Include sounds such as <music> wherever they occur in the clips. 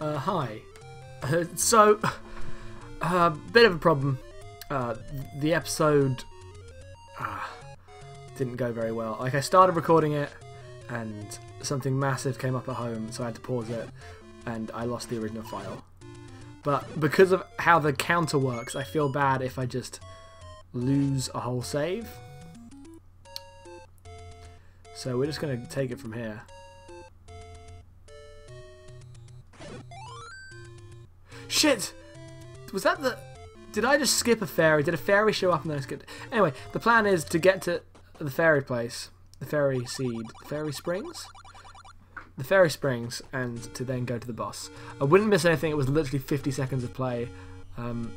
Uh, hi. Uh, so, a uh, bit of a problem. Uh, the episode uh, didn't go very well. Like, I started recording it, and something massive came up at home, so I had to pause it, and I lost the original file. But because of how the counter works, I feel bad if I just lose a whole save. So we're just going to take it from here. Shit! Was that the... Did I just skip a fairy? Did a fairy show up and then I skipped? Anyway, the plan is to get to the fairy place. The fairy seed. The fairy springs? The fairy springs and to then go to the boss. I wouldn't miss anything. It was literally 50 seconds of play. Um,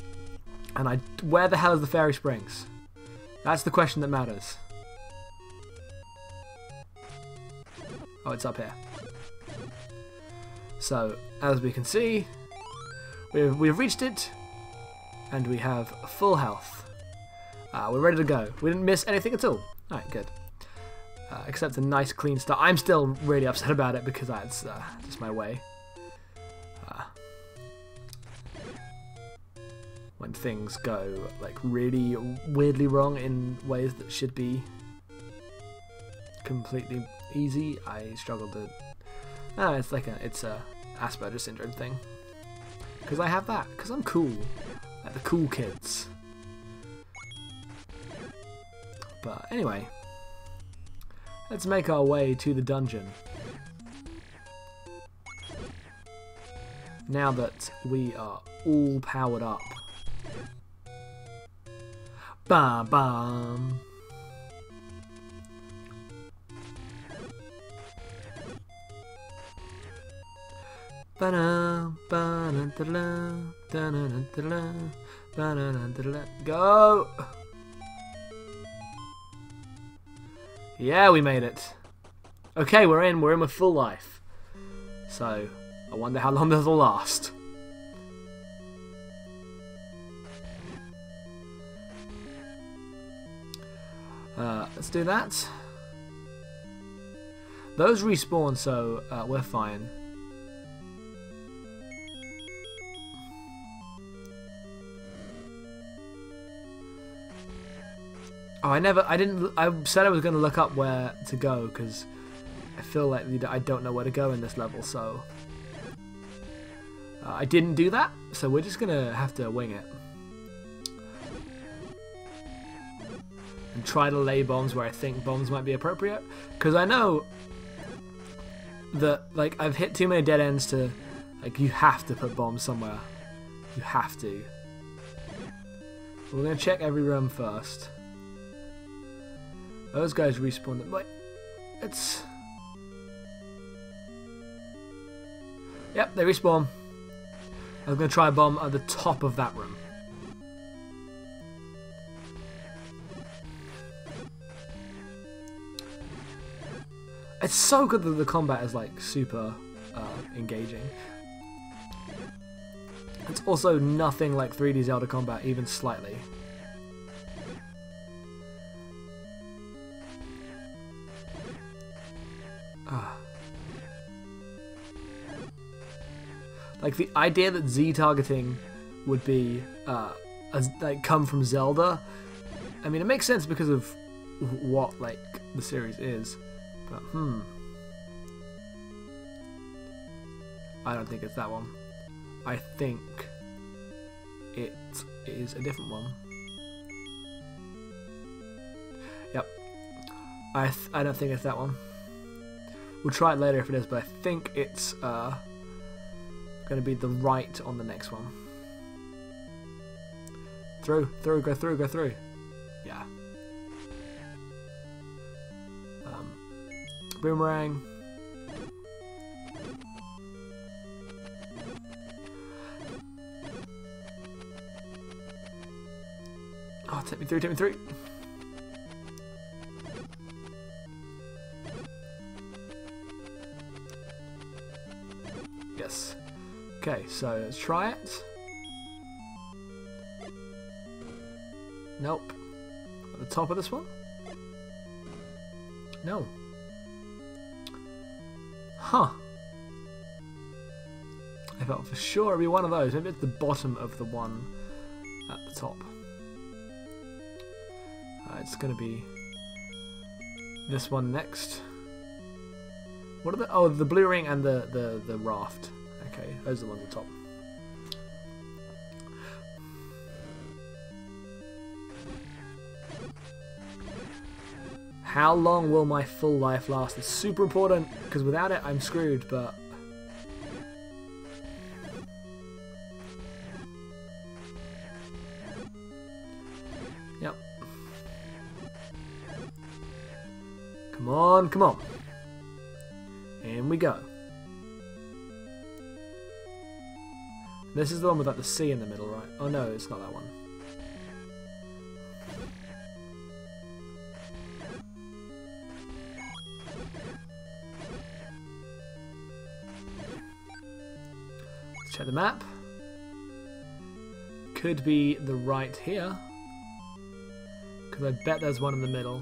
and I... Where the hell is the fairy springs? That's the question that matters. Oh, it's up here. So, as we can see, we've, we've reached it, and we have full health. Uh, we're ready to go. We didn't miss anything at all. Alright, good. Uh, except a nice clean start. I'm still really upset about it because that's uh, just my way. Uh, when things go like really weirdly wrong in ways that should be completely easy, I struggle to. Ah, it's like a it's a Asperger syndrome thing. Because I have that. Because I'm cool, like the cool kids. But anyway, let's make our way to the dungeon. Now that we are all powered up. Bam bam. Go! Yeah, we made it. Okay, we're in. We're in with full life. So, I wonder how long this will last. Uh, let's do that. Those respawn, so uh, we're fine. Oh, I never, I didn't, I said I was going to look up where to go because I feel like I don't know where to go in this level, so uh, I didn't do that, so we're just going to have to wing it. And try to lay bombs where I think bombs might be appropriate, because I know that, like, I've hit too many dead ends to, like, you have to put bombs somewhere. You have to. We're going to check every room first. Those guys respawn them. Like, it's... Yep, they respawn. I'm going to try a bomb at the top of that room. It's so good that the combat is like super uh, engaging. It's also nothing like 3D Zelda combat, even slightly. Like the idea that Z targeting would be uh, as, like come from Zelda. I mean, it makes sense because of what like the series is, but hmm. I don't think it's that one. I think it is a different one. Yep. I I don't think it's that one. We'll try it later if it is, but I think it's uh going to be the right on the next one. Through, through, go through, go through. Yeah. Um, boomerang. Oh, take me through, take me through. Okay, so let's try it. Nope. At the top of this one? No. Huh. I thought for sure it'd be one of those. Maybe it's the bottom of the one at the top. Uh, it's going to be this one next. What are the... Oh, the blue ring and the, the, the raft. Okay, those are the ones at the top. How long will my full life last? It's super important, because without it I'm screwed, but... Yep. Come on, come on. This is the one with like the C in the middle, right? Oh no, it's not that one. Let's check the map. Could be the right here. Because I bet there's one in the middle.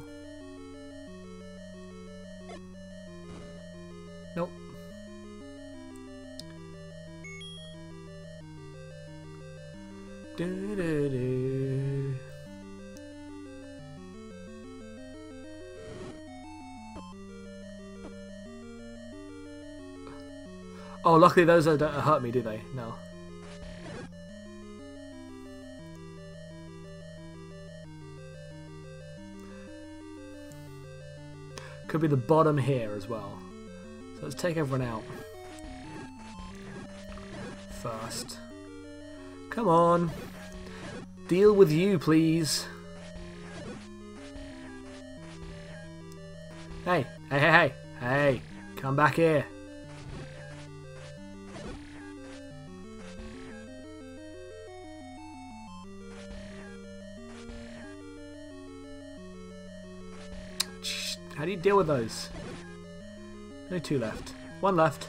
Oh, luckily those don't hurt me, do they? No. Could be the bottom here as well. So let's take everyone out. First. Come on. Deal with you, please. Hey, hey, hey, hey, hey, come back here. How do you deal with those? Only two left. One left.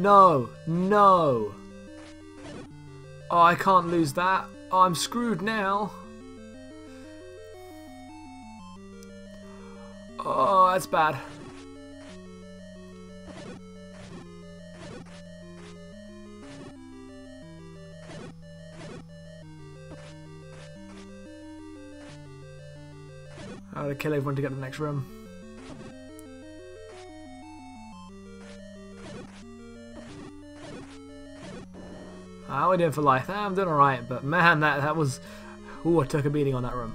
No, no. Oh, I can't lose that. Oh, I'm screwed now. Oh, that's bad. I gotta kill everyone to get to the next room. Ah, How are we doing for life? Ah, I'm doing alright, but man, that, that was... Ooh, I took a beating on that room.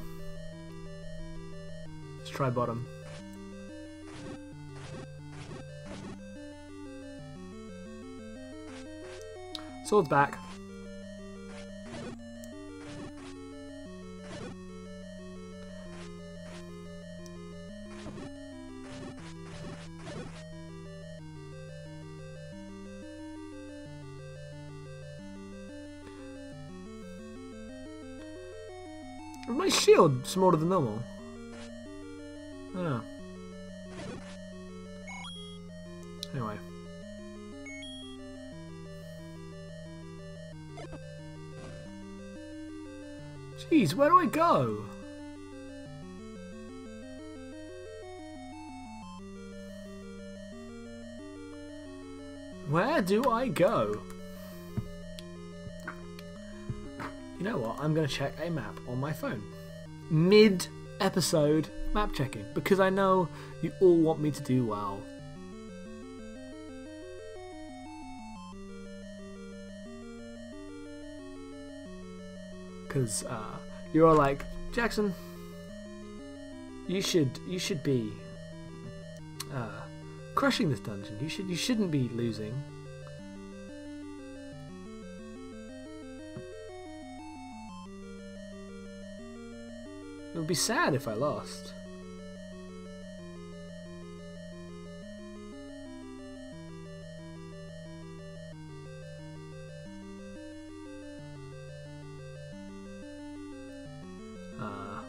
Let's try bottom. Sword's back. Smaller than normal. Oh. Anyway. Jeez, where do I go? Where do I go? You know what? I'm going to check a map on my phone. Mid episode map checking because I know you all want me to do well. Because uh, you're all like, Jackson, you should you should be uh, crushing this dungeon. You should you shouldn't be losing. It would be sad if I lost. Ah.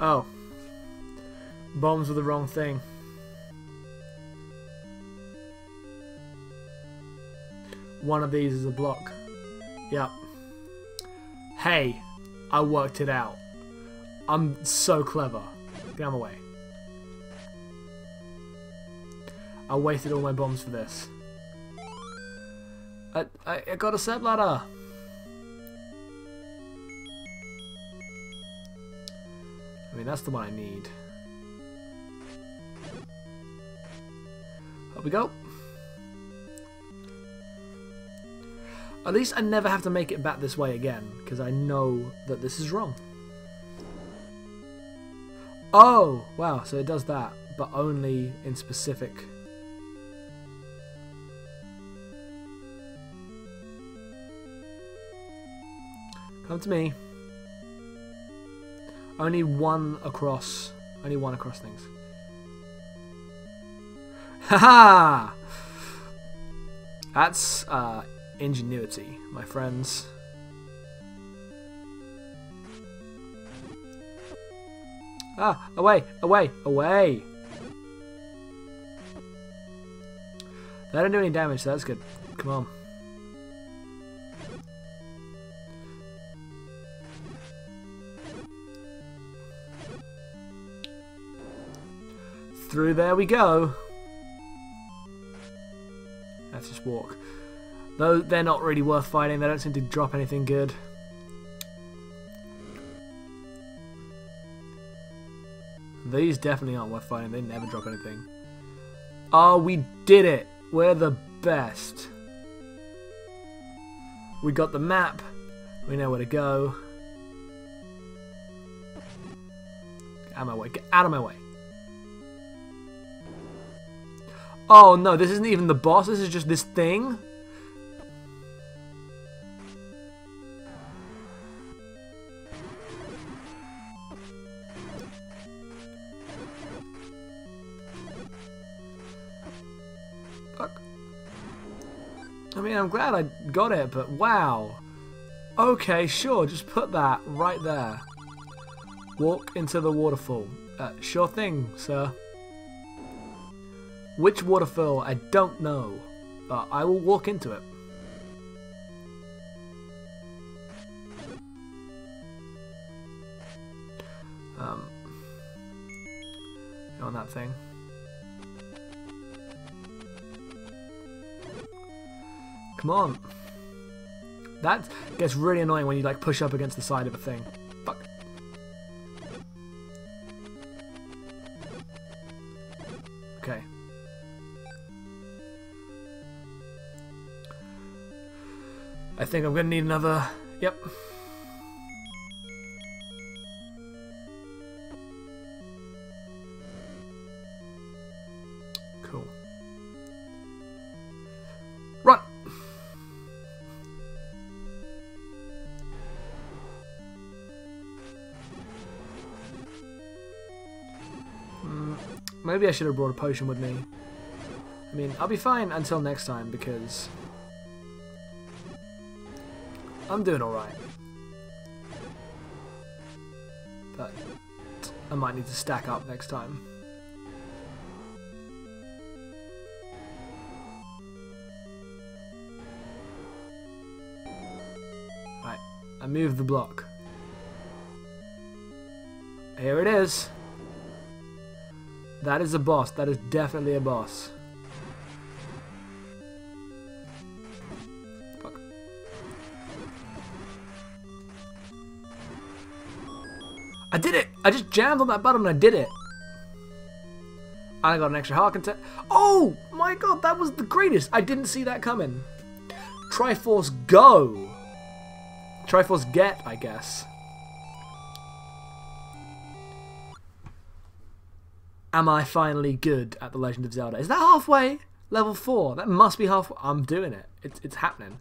Oh. Bombs were the wrong thing. One of these is a block. Yep. Hey, I worked it out. I'm so clever. Get out of my way. I wasted all my bombs for this. I, I, I got a stepladder. I mean, that's the one I need. Up we go. At least I never have to make it back this way again, because I know that this is wrong. Oh! Wow, so it does that, but only in specific... Come to me. Only one across. Only one across things. Haha! That's uh, ingenuity, my friends. Ah, away, away, away! That didn't do any damage, so that's good. Come on. Through there we go. Let's just walk. Though they're not really worth fighting, they don't seem to drop anything good. These definitely aren't worth fighting, they never drop anything. Oh, we did it! We're the best. We got the map, we know where to go. Get out of my way, get out of my way. Oh no, this isn't even the boss, this is just this thing? Fuck. I mean, I'm glad I got it, but wow. Okay, sure, just put that right there. Walk into the waterfall. Uh, sure thing, sir. Which waterfall, I don't know, but I will walk into it. Um, on that thing. Come on. That gets really annoying when you like push up against the side of a thing. Fuck. Okay. I think I'm gonna need another. Yep. Maybe I should have brought a potion with me. I mean, I'll be fine until next time because I'm doing alright. But I might need to stack up next time. Right, I moved the block. Here it is. That is a boss. That is definitely a boss. Fuck. I did it! I just jammed on that button and I did it. I got an extra heart container. Oh my god, that was the greatest! I didn't see that coming. Triforce go! Triforce get, I guess. Am I finally good at The Legend of Zelda? Is that halfway? Level 4? That must be halfway. I'm doing it. It's, it's happening.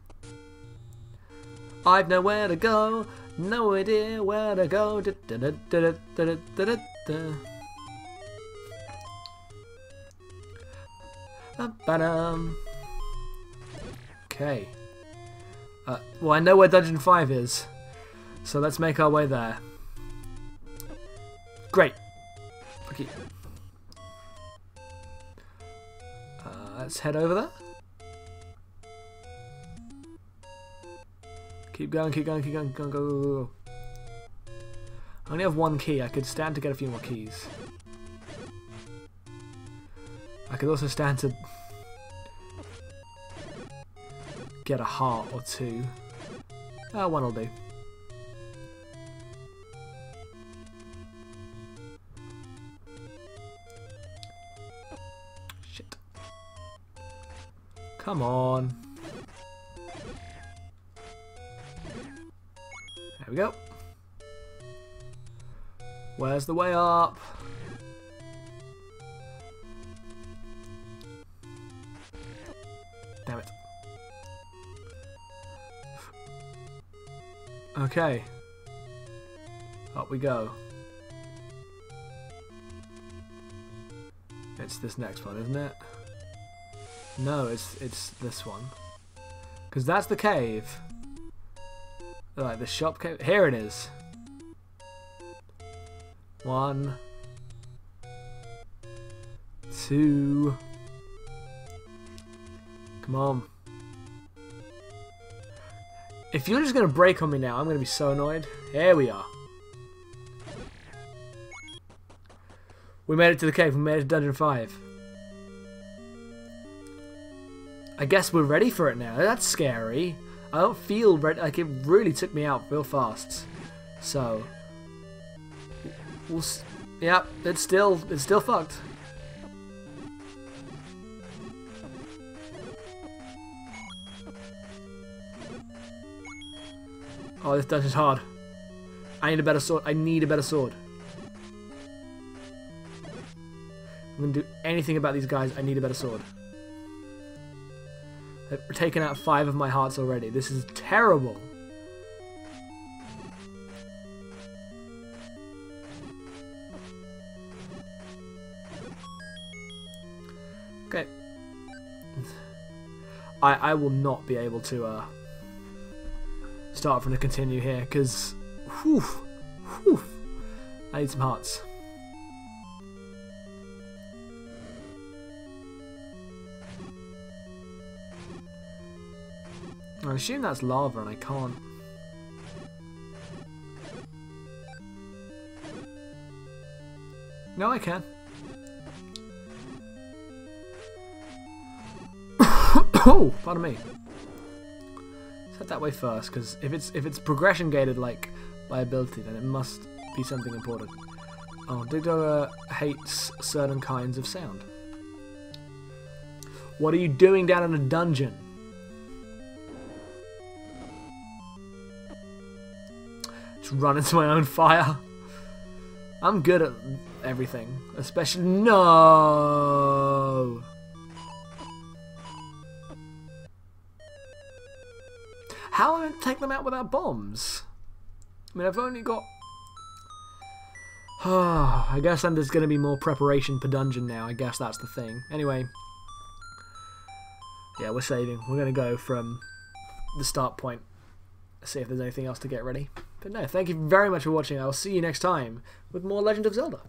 I've nowhere to go, no idea where to go. Da, da, da. Okay. Uh, well, I know where Dungeon 5 is, so let's make our way there. Great. Okay. Let's head over there. Keep going, keep going, keep going, go, go, go, go. I only have one key. I could stand to get a few more keys. I could also stand to get a heart or two. Uh, one will do. Come on. There we go. Where's the way up? Damn it. Okay. Up we go. It's this next one, isn't it? No, it's it's this one. Because that's the cave. Like the shop cave. Here it is. One. Two. Come on. If you're just going to break on me now, I'm going to be so annoyed. Here we are. We made it to the cave. We made it to Dungeon 5. I guess we're ready for it now. That's scary. I don't feel ready. Like, it really took me out real fast. So... We'll... Yeah, it's still... It's still fucked. Oh, this dungeon's hard. I need a better sword. I need a better sword. I'm gonna do anything about these guys. I need a better sword. They've taken out five of my hearts already. This is terrible. Okay. I I will not be able to uh start from the continue here because whew, whew, I need some hearts. I assume that's lava and I can't. No, I can. <coughs> oh, pardon me. Head that way first, because if it's if it's progression gated like by ability, then it must be something important. Oh, Digdogger uh, hates certain kinds of sound. What are you doing down in a dungeon? Just run into my own fire. I'm good at everything, especially no. How am I going to take them out without bombs? I mean, I've only got... <sighs> I guess then there's going to be more preparation per dungeon now. I guess that's the thing. Anyway. Yeah, we're saving. We're going to go from the start point. See if there's anything else to get ready. But no, thank you very much for watching. I'll see you next time with more Legend of Zelda.